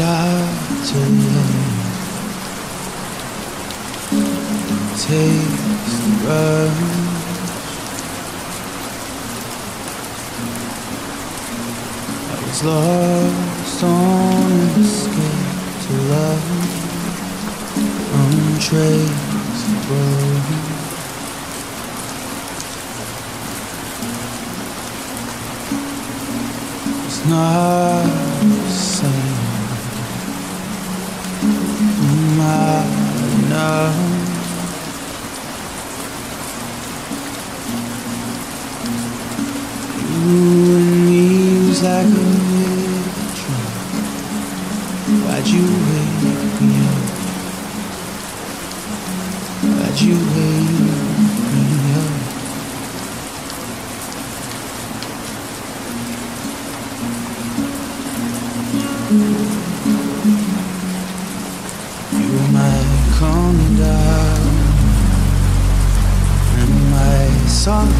Chardonnay Taste the rush. I was lost on escape to love, untraceable. It's not was like a wet dream. Why'd you wake me up? Why'd you wake me up? You might calm me down, my song